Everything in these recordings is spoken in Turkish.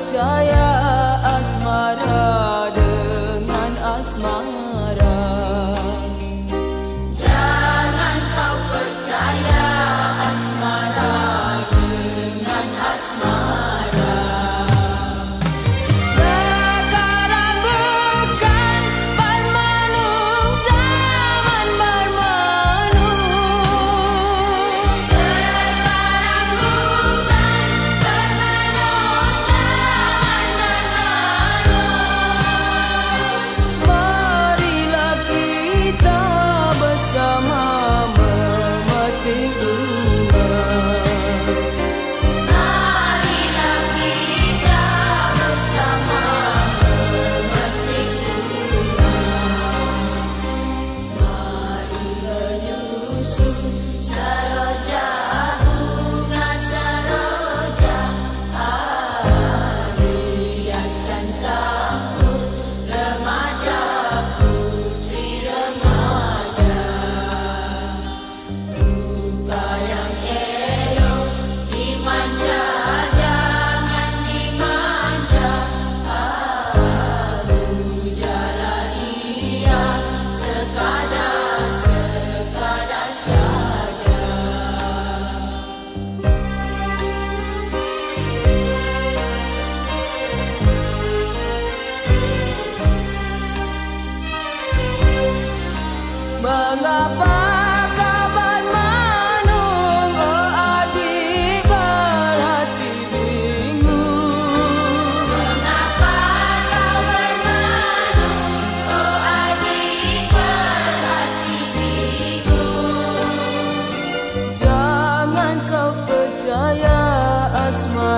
percaya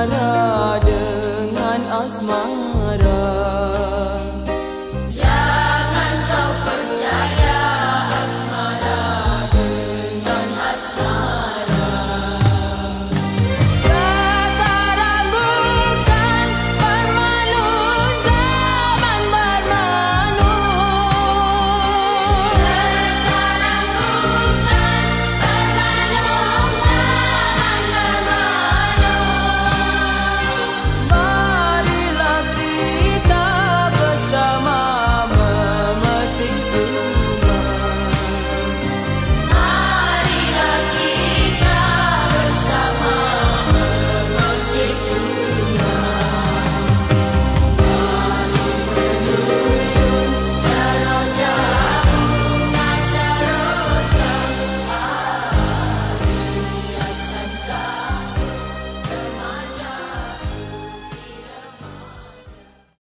Kara dengan asmara